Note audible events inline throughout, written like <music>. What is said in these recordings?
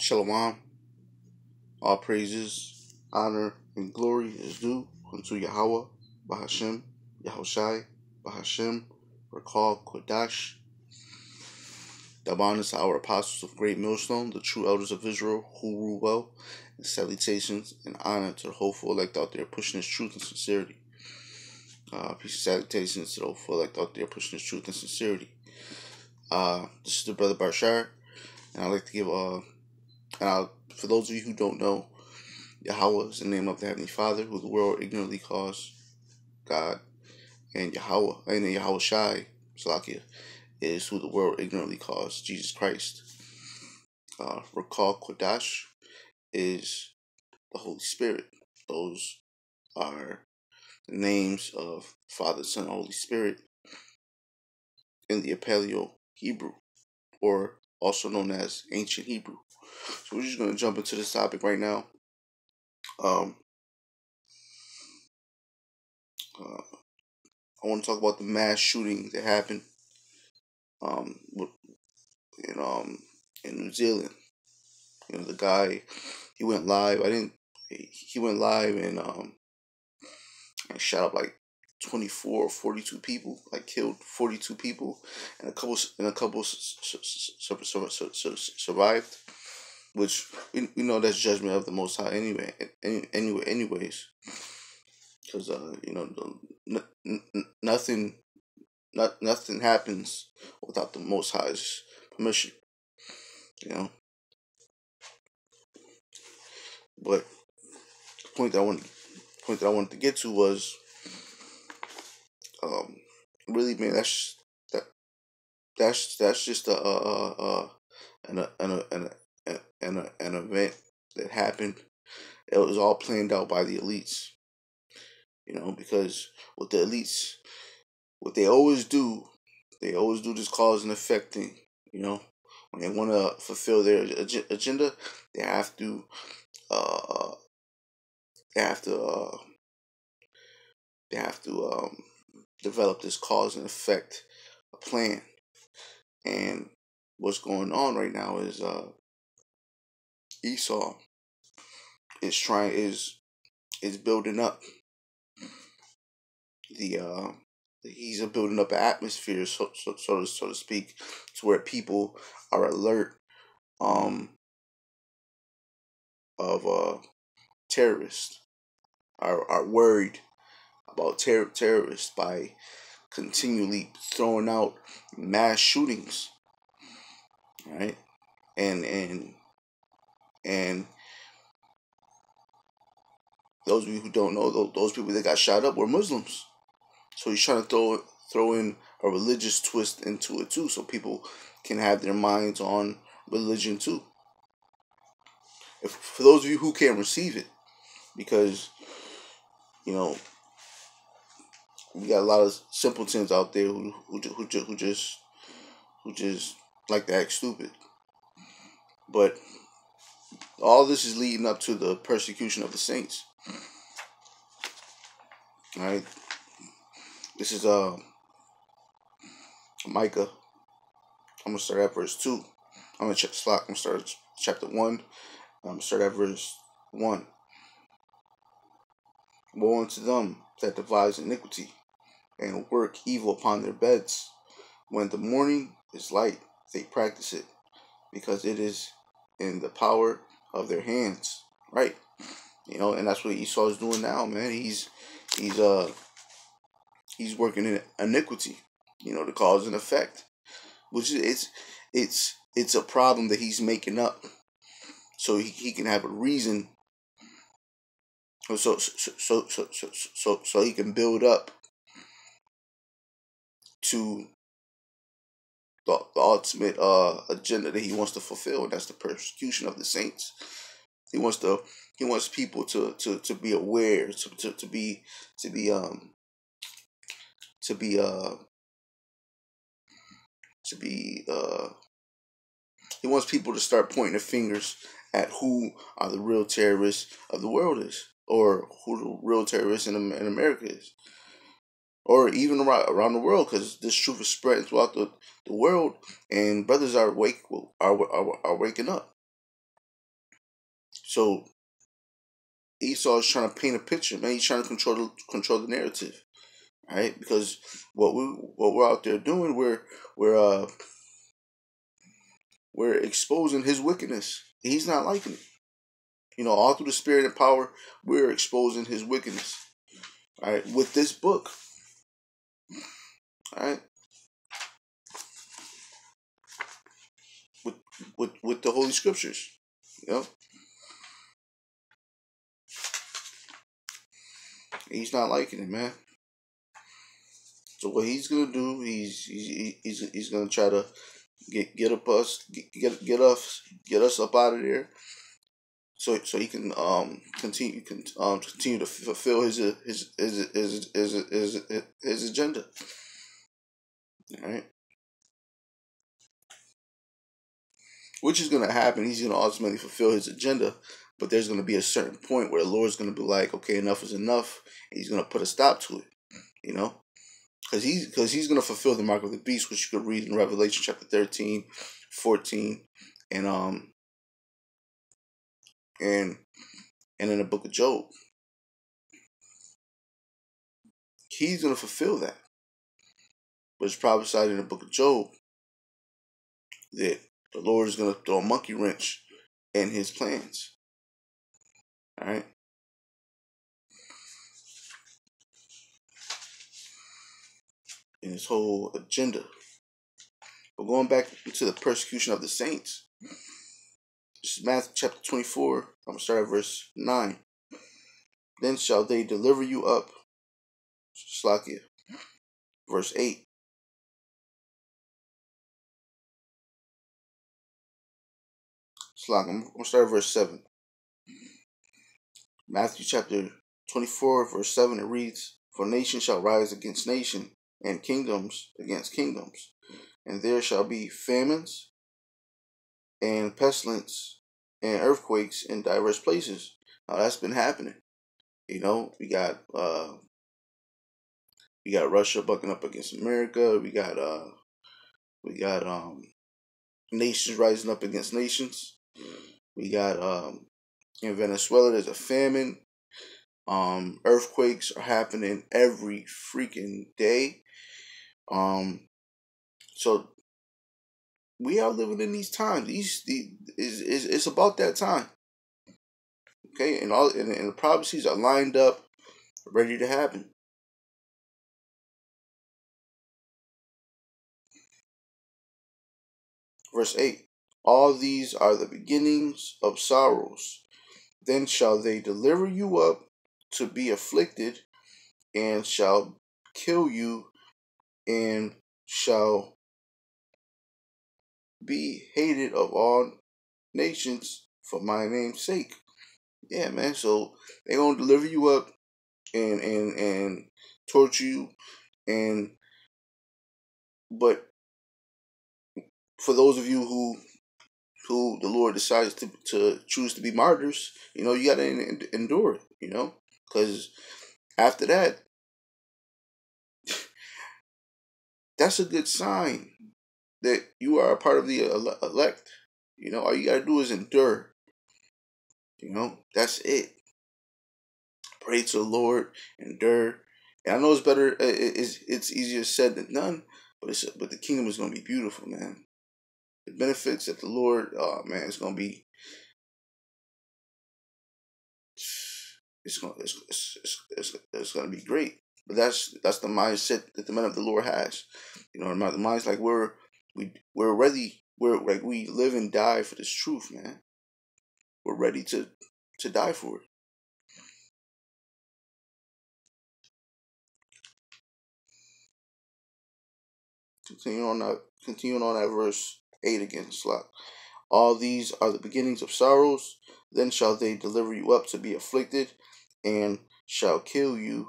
Shalom. All praises, honor, and glory is due unto Yahweh, Bahashem, Yahushai, Bahashem, Rakal, Kodash. To our apostles of Great Millstone, the true elders of Israel who rule well, and salutations and honor to the hopeful elect out there pushing this truth and sincerity. Uh, peace and salutations to the hopeful elect out there pushing this truth and sincerity. Uh, this is the brother Bashar, and I'd like to give uh, I'll, for those of you who don't know, Yahweh is the name of the Heavenly Father, who the world ignorantly calls God, and Yahweh, and then Yahweh Shai, Salakia, is who the world ignorantly calls Jesus Christ. Uh, Rakal Kodash is the Holy Spirit. Those are the names of Father, Son, Holy Spirit in the Paleo Hebrew, or also known as Ancient Hebrew. So we're just gonna jump into this topic right now. Um, uh, I want to talk about the mass shooting that happened um, in um in New Zealand. You know, the guy he went live. I didn't. He went live and um and shot up like 24 or 42 people, like killed 42 people, and a couple and a couple survived which we know that's judgment of the Most High anyway. Any, anyway, anyways, because uh, you know, n- n- nothing, not nothing happens without the Most High's permission. You know, but the point that I wanted, point that I wanted to get to was, um, really, man, that's that, that's that's just a uh uh and a and a and a an, an event that happened. It was all planned out by the elites. You know, because what the elites, what they always do, they always do this cause and effect thing. You know, when they want to fulfill their agenda, they have to, uh, they have to, uh, they have to um, develop this cause and effect plan. And what's going on right now is uh, Esau is trying is is building up the uh he's building up an atmosphere so so so to, so to speak to where people are alert um of uh terrorists are are worried about ter- terrorists by continually throwing out mass shootings right? And and and those of you who don't know, those people that got shot up were Muslims. So he's trying to throw throw in a religious twist into it too, so people can have their minds on religion too. If, for those of you who can't receive it, because you know we got a lot of simpletons out there who who who, who just who just like to act stupid. But all this is leading up to the persecution of the saints. All right. This is uh Micah. I'm gonna start at verse two. I'm gonna check slot. I'm gonna start chapter one. I'm gonna start at verse one. Woe unto them that devise iniquity and work evil upon their beds. When the morning is light, they practice it, because it is in the power of their hands, right? You know, and that's what Esau is doing now, man. He's he's uh he's working in iniquity, you know, the cause and effect, which is it's it's it's a problem that he's making up, so he, he can have a reason. So so so so so so so, so he can build up to the, the ultimate uh, agenda that he wants to fulfill, and that's the persecution of the saints. He wants to he wants people to to, to be aware, to, to, to be to be um to be uh to be uh he wants people to start pointing their fingers at who are the real terrorists of the world is, or who the real terrorists in, in America is or even around, around the world because this truth is spreading throughout the, the world and brothers are wake are, are, are waking up So Esau is trying to paint a picture, man. He's trying to control the, control the narrative, right? Because what we what we're out there doing, we're we're uh we're exposing his wickedness. He's not liking it. You know, all through the spirit and power, we're exposing his wickedness. All right, with this book. All right. With with with the holy scriptures. Know? He's not liking it, man. So what he's gonna do, he's he's he's, he's gonna try to get get up us get get, get us get us up out of there. So so he can um continue can um continue to fulfill his his his his his his, his, his agenda. All right. Which is gonna happen. He's gonna ultimately fulfill his agenda, but there's gonna be a certain point where the Lord's gonna be like, okay, enough is enough, and he's gonna put a stop to it. You know? because he's because he's going to fulfill the mark of the beast, which you could read in Revelation chapter 13, 14, and um and and in the book of Job. He's going to fulfill that. But it's prophesied in the book of Job that the Lord is going to throw a monkey wrench in his plans. All right. in his whole agenda. But going back to the persecution of the saints, Matthew chapter 24. I'm going to start at verse 9. Then shall they deliver you up, Slakia. Verse 8. Slack, I'm going to start at verse 7. Matthew chapter 24, verse 7, it reads, For nation shall rise against nation, and kingdoms against kingdoms. And there shall be famines and pestilence and earthquakes in diverse places. Now that's been happening. You know, we got uh we got Russia bucking up against America. We got uh we got um nations rising up against nations. We got um in Venezuela there's a famine. Um earthquakes are happening every freaking day. Um, so we are living in these times. These the is is it's about that time. Okay, and all and, and the prophecies are lined up, ready to happen. Verse 8 All these are the beginnings of sorrows. Then shall they deliver you up to be afflicted, and shall kill you and shall be hated of all nations for my name's sake. Yeah, man. So they gonna deliver you up and and and torture you and but for those of you who who the Lord decides to to choose to be martyrs, you know, you gotta endure it, you know, because after that, <sighs> that's a good sign that you are a part of the uh, elect. You know, all you gotta do is endure. You know, that's it. Pray to the Lord, endure. And I know it's better. It's it's easier said than done, but it's but the kingdom is gonna be beautiful, man. The benefits that the Lord, oh man, it's gonna be. It's gonna it's, it's, it's, it's gonna be great. But that's that's the mindset that the men of the Lord has. You know, the mind's like we're we we're ready. We're like we live and die for this truth, man. We're ready to to die for it. Continuing on that, continuing on that verse eight again, slot. All these are the beginnings of sorrows. Then shall they deliver you up to be afflicted, and shall kill you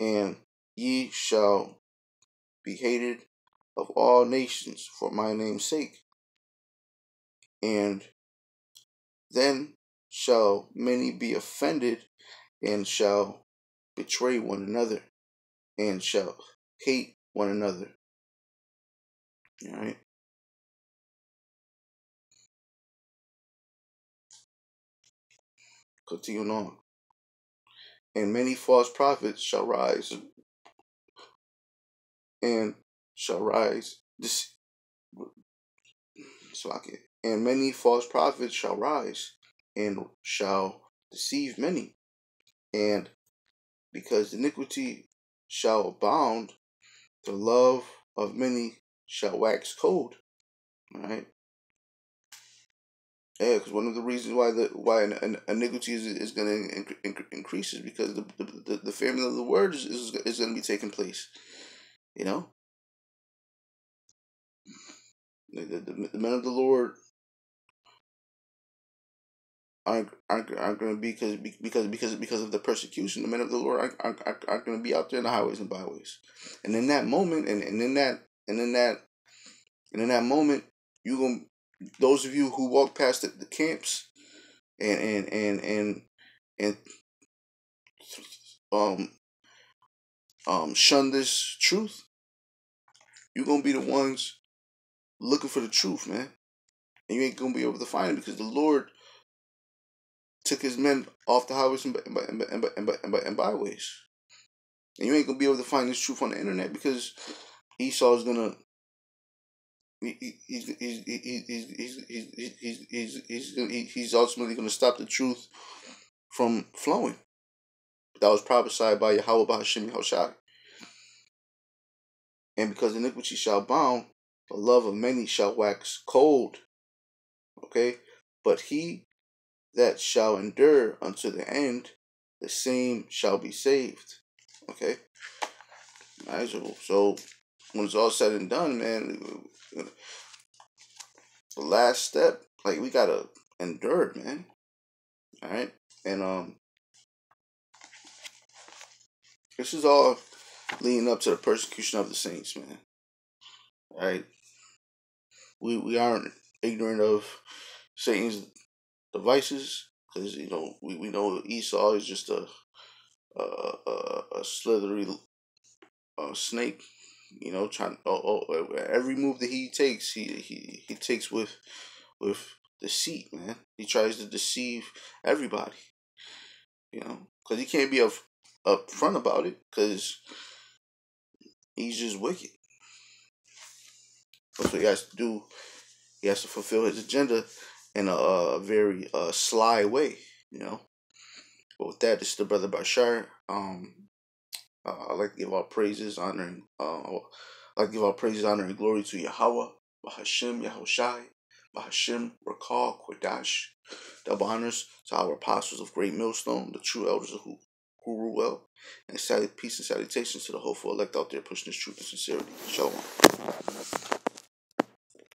and ye shall be hated of all nations for my name's sake. And then shall many be offended and shall betray one another and shall hate one another. All right. continuing on. And many false prophets shall rise and shall rise this so I can and many false prophets shall rise and shall deceive many. And because iniquity shall abound, the love of many shall wax cold. Right? Yeah, because one of the reasons why the why an, an iniquity is, is going to inc- increase is because the, the, the family of the word is, is, is going to be taking place. You know, the, the, the men of the Lord aren't aren't, aren't going to be because because because because of the persecution. The men of the Lord aren't, aren't, aren't going to be out there in the highways and byways. And in that moment, and, and in that and in that and in that moment, you going those of you who walk past the, the camps and and and and and um um shun this truth, you're gonna be the ones looking for the truth, man. And you ain't gonna be able to find it because the Lord took his men off the highways and, and, and, and, and, and, and byways. And you ain't gonna be able to find this truth on the internet because Esau is gonna he's he's he's he's he's he's he's he's he's ultimately going to stop the truth from flowing. That was prophesied by Yahweh Bahashim Yahushai. And because iniquity shall abound, the love of many shall wax cold. Okay? But he that shall endure unto the end, the same shall be saved. Okay? Alright, so, when it's all said and done, man, the last step, like we gotta endure man. All right, and um, this is all leading up to the persecution of the saints, man. All right, we we aren't ignorant of Satan's devices because you know we, we know Esau is just a a, a, a slithery snake you know, trying oh, oh, every move that he takes, he he he takes with with deceit, man. He tries to deceive everybody. You know, because he can't be up up front about it, because he's just wicked. That's what he has to do. He has to fulfill his agenda in a, a very uh, sly way, you know. But with that, is the brother Bashar. Um, uh, I like to give all praises, honor, and uh, I like to give all praises, honor, and glory to Yahweh, Bahashim, Yahushai, Bahashim, Rakal, Kodash. Double honors to our apostles of Great Millstone, the true elders of who, who rule well, and peace and salutations to the hopeful elect out there pushing this truth and sincerity. Shalom.